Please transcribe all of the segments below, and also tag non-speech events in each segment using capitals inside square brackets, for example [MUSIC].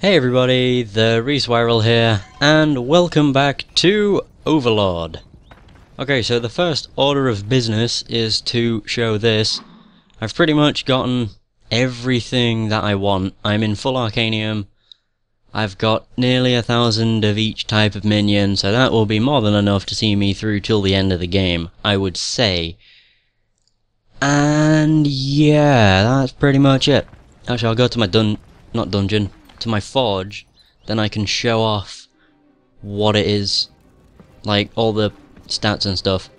Hey everybody, the Rhys Wyrill here, and welcome back to Overlord. Okay, so the first order of business is to show this. I've pretty much gotten everything that I want. I'm in full Arcanium. I've got nearly a thousand of each type of minion, so that will be more than enough to see me through till the end of the game, I would say. And yeah, that's pretty much it. Actually, I'll go to my dun- not dungeon, to my forge, then I can show off what it is. Like, all the stats and stuff.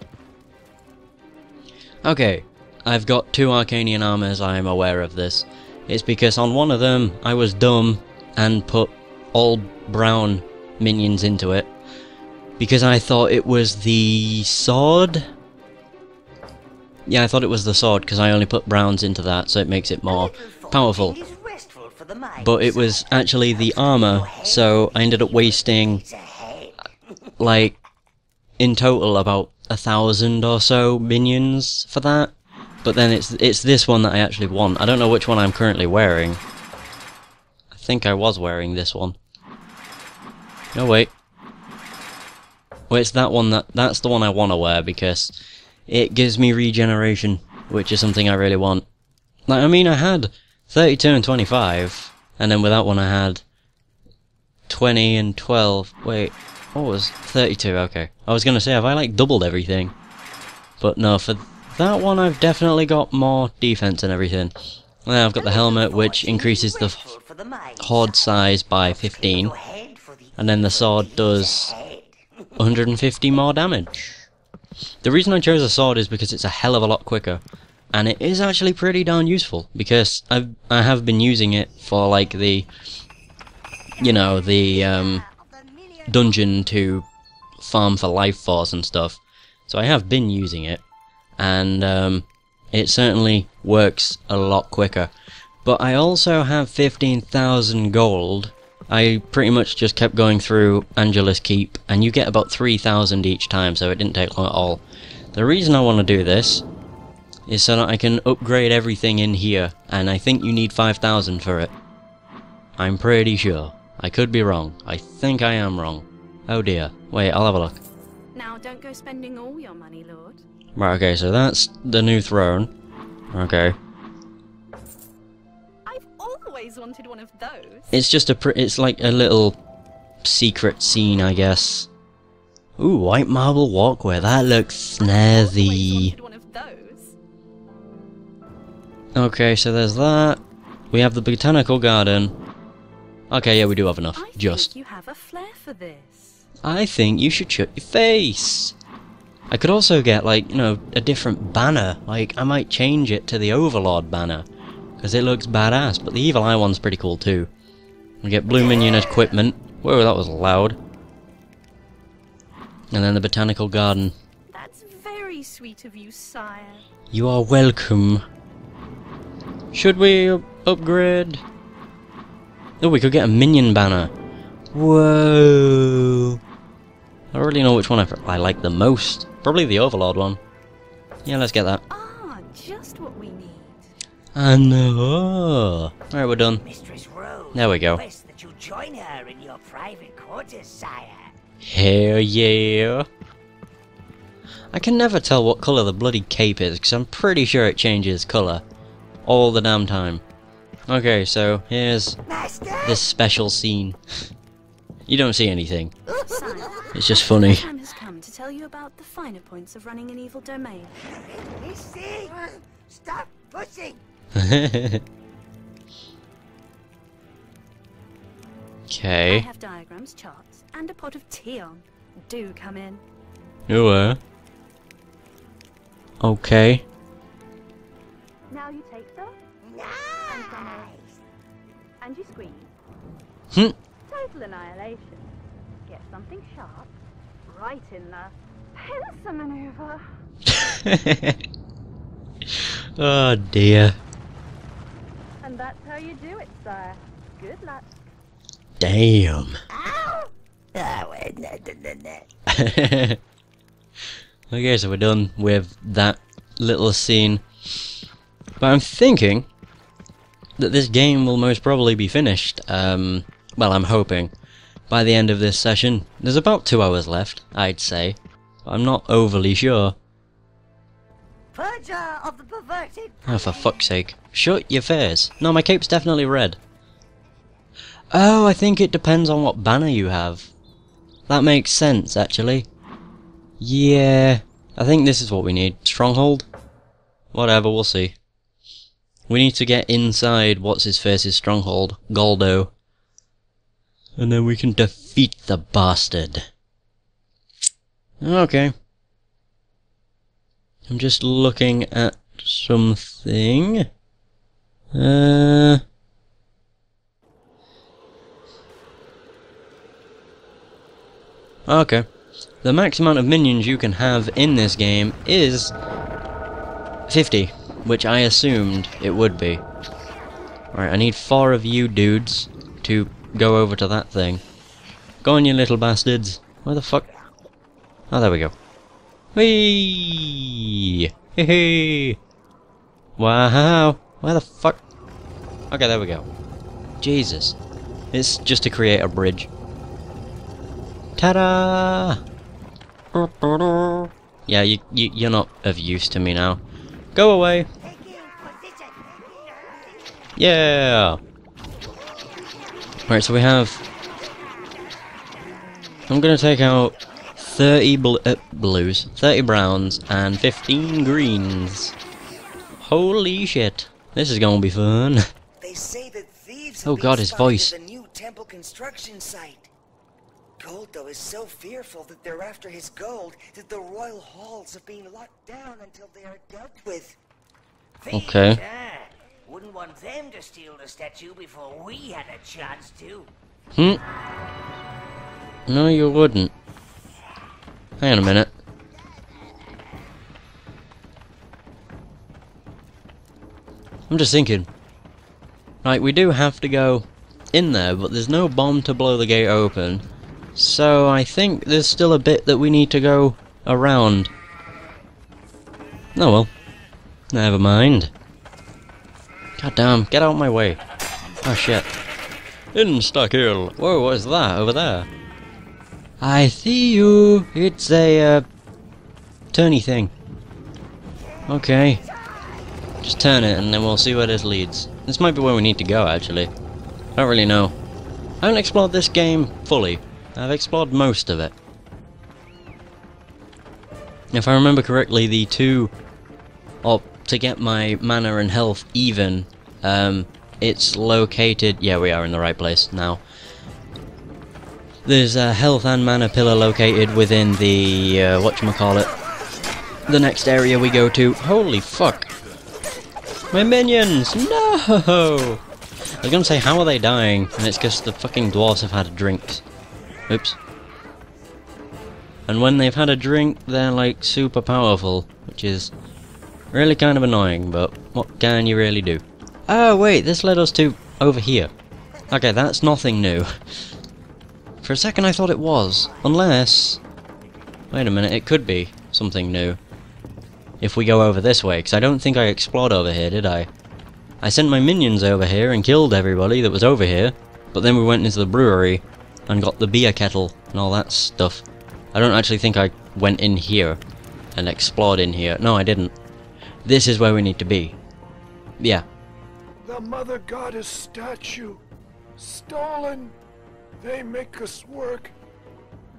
Okay, I've got two Arcanium armors, I am aware of this. It's because on one of them, I was dumb and put all brown minions into it. Because I thought it was the sword? Yeah, I thought it was the sword because I only put browns into that, so it makes it more powerful. But it was actually the armor, so I ended up wasting, like, in total about a thousand or so minions for that. But then it's it's this one that I actually want. I don't know which one I'm currently wearing. I think I was wearing this one. No, wait. Well, it's that one that that's the one I want to wear because it gives me regeneration, which is something I really want. Like, I mean, I had 32 and 25, and then with that one I had 20 and 12. Wait, what was 32? Okay. I was gonna say, have I like doubled everything? But no, for that one I've definitely got more defense and everything. And then I've got the helmet, which increases the horde size by 15. And then the sword does 150 more damage. The reason I chose a sword is because it's a hell of a lot quicker. And it is actually pretty darn useful, because I've, I have been using it for like the, you know, the um, dungeon to farm for life force and stuff. So I have been using it, and um, it certainly works a lot quicker. But I also have 15,000 gold. I pretty much just kept going through Angelus Keep, and you get about 3,000 each time, so it didn't take long at all. The reason I want to do this is so that I can upgrade everything in here, and I think you need 5,000 for it. I'm pretty sure. I could be wrong. I think I am wrong. Oh dear. Wait, I'll have a look. Now, don't go spending all your money, Lord. Right, okay, so that's the new throne. Okay. I've always wanted one of those. It's just a pr- it's like a little secret scene, I guess. Ooh, white marble walkway. That looks snazzy. Okay, so there's that. We have the botanical garden. Okay, yeah, we do have enough. I Just. think you have a flair for this. I think you should shut your face. I could also get, like, you know, a different banner. Like, I might change it to the Overlord banner. Because it looks badass, but the Evil Eye one's pretty cool too. We get Blue Minion equipment. Whoa, that was loud. And then the Botanical Garden. That's very sweet of you, sire. You are welcome. Should we up upgrade? Oh, we could get a minion banner. Whoa. I don't really know which one I, I like the most. Probably the Overlord one. Yeah, let's get that. Ah, just what we need. I know. Alright, we're done. Mistress Rose There we go. that you join her in your private quarters, sire. Hell yeah. I can never tell what colour the bloody cape is, because I'm pretty sure it changes colour. All the damn time. Okay, so here's Master! this special scene. [LAUGHS] you don't see anything. Sire, It's just funny. the time has come to tell you about the finer points of running an evil domain. Missy! Stop pushing! [LAUGHS] okay. I have diagrams, charts, and a pot of tea on. Do come in. You were. Okay. Now you take and you squeeze. Hmm. Total annihilation. Get something sharp, right in the pincer maneuver. [LAUGHS] oh dear. And that's how you do it, sire. Good luck. Damn. [LAUGHS] Okay, so we're done with that little scene. But I'm thinking that this game will most probably be finished um, Well, I'm hoping. By the end of this session, there's about two hours left, I'd say. I'm not overly sure. Purger of the perverted. Oh, for fuck's sake. Shut your face. No, my cape's definitely red. Oh, I think it depends on what banner you have. That makes sense, actually. Yeah, I think this is what we need. Stronghold? Whatever, we'll see. We need to get inside what's his face's stronghold, Goldo. And then we can defeat the bastard. Okay. I'm just looking at something. Uh. Okay. The max amount of minions you can have in this game is 50, which I assumed it would be. Alright, I need four of you dudes to go over to that thing. Go on, you little bastards. Where the fuck? Oh, there we go. Whee! Hey, hey! Wow! Where the fuck? Okay, there we go. Jesus. It's just to create a bridge. Ta-da! Yeah, you, you, you're not of use to me now. Go away! Yeah! Right, so we have... I'm gonna take out 30 bl uh, blues, 30 browns, and 15 greens. Holy shit. This is gonna be fun. They say that thieves Oh God, his voice. at the new temple construction site. Goldo is so fearful that they're after his gold that the royal halls have been locked down until they are dealt with. Thieves, Okay. huh? Wouldn't want them to steal the statue before we had a chance to. Hmm? No, you wouldn't. Hang on a minute. I'm just thinking. Right, we do have to go in there, but there's no bomb to blow the gate open. So I think there's still a bit that we need to go around. Oh well. Never mind. God damn, get out of my way. Oh shit. Insta kill. Whoa, what is that over there? I see you. It's a uh, turny thing. Okay. Just turn it and then we'll see where this leads. This might be where we need to go actually. I don't really know. I haven't explored this game fully. I've explored most of it. If I remember correctly, the two, or to get my mana and health even, um, it's located. Yeah, we are in the right place now. There's a health and mana pillar located within the uh, whatchamacallit. The next area we go to. Holy fuck! My minions! No! I was gonna say, how are they dying? And it's because the fucking dwarves have had drinks. Oops. And when they've had a drink, they're like super powerful, which is really kind of annoying, but what can you really do? Oh wait, this led us to over here. Okay, that's nothing new. [LAUGHS] For a second I thought it was, unless... Wait a minute, it could be something new. If we go over this way, because I don't think I explored over here, did I? I sent my minions over here and killed everybody that was over here, but then we went into the brewery and got the beer kettle and all that stuff. I don't actually think I went in here and explored in here. No, I didn't. This is where we need to be. Yeah. The Mother Goddess statue. Stolen. They make us work.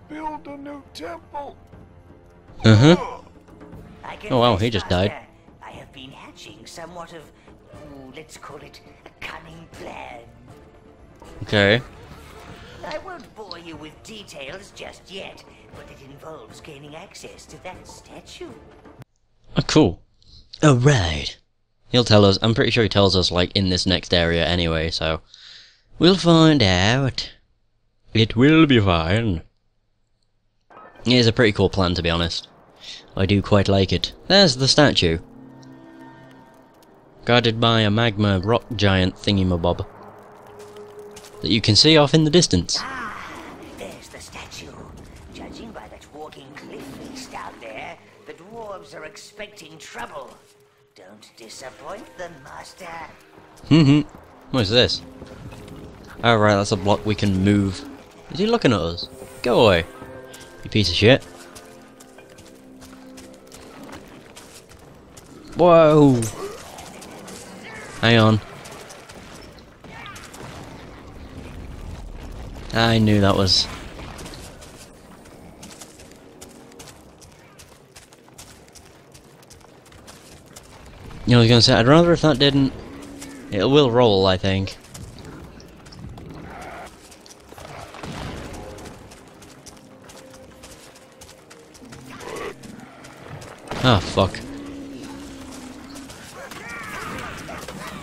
Build a new temple. Uh-huh. Oh, wow, he just died. I have been hatching somewhat of, let's call it a cunning plan. Okay. I won't bore you with details just yet, but it involves gaining access to that statue. Oh, cool. Alright. He'll tell us, I'm pretty sure he tells us, like, in this next area anyway, so... We'll find out. It will be fine. It is a pretty cool plan, to be honest. I do quite like it. There's the statue. Guarded by a magma rock giant thingy-mabob. That you can see off in the distance. Ah, there's the statue. Judging by that walking cliff face down there, the dwarves are expecting trouble. Don't disappoint them, master. Hmm. What is this? Oh right, that's a block we can move. Is he looking at us? Go away. You piece of shit. Whoa! Hang on. I knew that was... You know, I was gonna say, I'd rather if that didn't... It will roll, I think. Ah, fuck.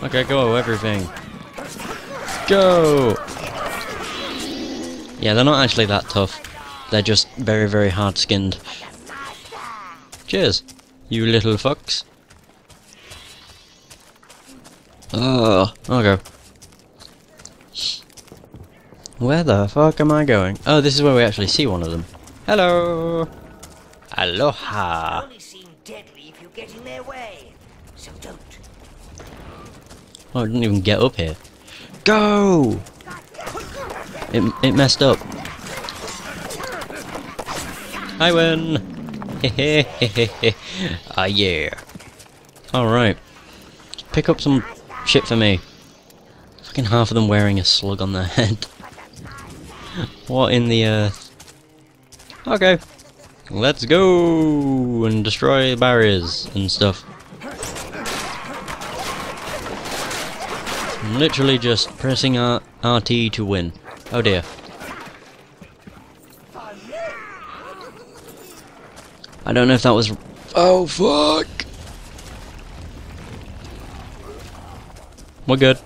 Okay, go, everything. Go! Yeah, they're not actually that tough. They're just very, very hard-skinned. Cheers, you little fucks. Oh, okay. Where the fuck am I going? Oh, this is where we actually see one of them. Hello! Aloha! Only seem deadly if you get in their way. So don't. Oh, I didn't even get up here. Go! It, it messed up. I win! [LAUGHS] Ah, yeah. Alright. Pick up some shit for me. Fucking half of them wearing a slug on their head. [LAUGHS] what in the earth? Okay. Let's go and destroy barriers and stuff. I'm literally just pressing R RT to win. Oh dear. I don't know if that was... Oh fuck! We're good.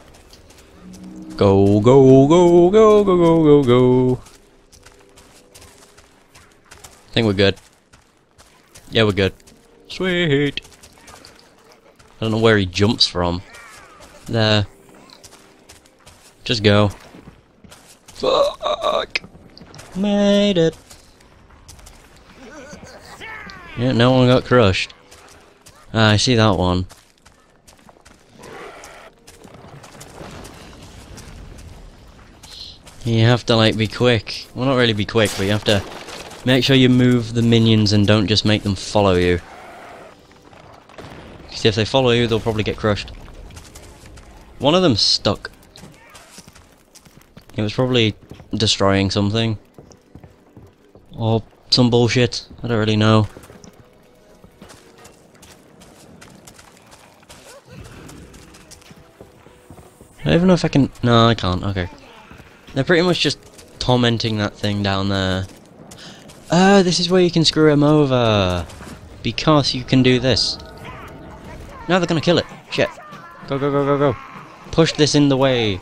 Go, go, go, go, go, go, go, go. I think we're good. Yeah, we're good. Sweet. I don't know where he jumps from. There. Just go. Fuck! Made it. Yeah, no one got crushed. Ah, I see that one. You have to like be quick. Well, not really be quick, but you have to make sure you move the minions and don't just make them follow you. Because if they follow you, they'll probably get crushed. One of them's stuck. It was probably destroying something. Or some bullshit. I don't really know. I don't even know if I can... No, I can't. Okay. They're pretty much just tormenting that thing down there. Oh, this is where you can screw him over. Because you can do this. Now they're gonna kill it. Shit. Go, go, go, go, go. Push this in the way.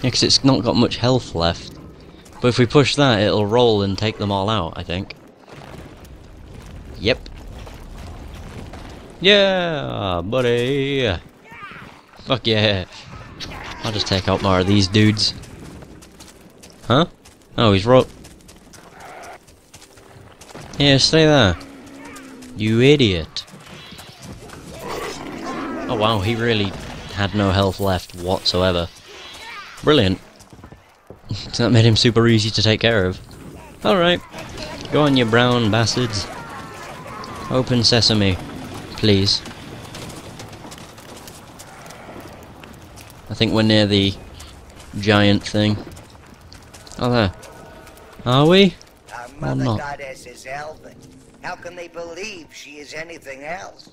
Yeah, because it's not got much health left. But if we push that, it'll roll and take them all out, I think. Yep. Yeah, buddy. Yeah. Fuck yeah. I'll just take out more of these dudes. Huh? Oh, he's ro- Yeah, stay there. You idiot. Oh wow, he really had no health left whatsoever. Brilliant. [LAUGHS] that made him super easy to take care of. Alright. Go on, you brown bastards. Open sesame, please. I think we're near the giant thing. Oh, there. Are we? Our Or mother not? goddess is elven. How can they believe she is anything else?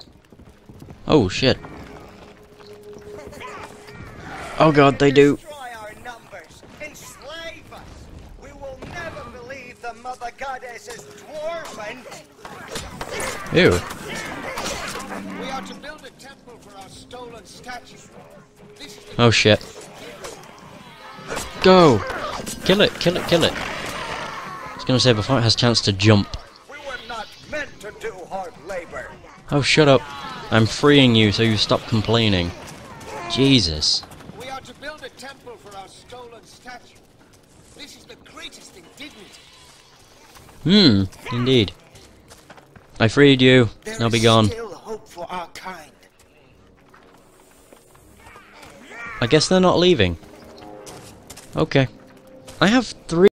Oh, shit. [LAUGHS] Oh god, they do. Destroy our numbers, enslave us. We will never believe the goddess is dwarven. Ew. We are to build a temple for our stolen statue. This is the Oh shit. Go! Kill it, kill it, kill it. I was gonna say before it has chance to jump. We were not meant to do hard labor. Oh, shut up. I'm freeing you so you stop complaining. Jesus. We are to build a temple for our stolen statue. This is the greatest indignity. Hmm, indeed. I freed you. There Now be gone. still hope for our kind. I guess they're not leaving. Okay. I have three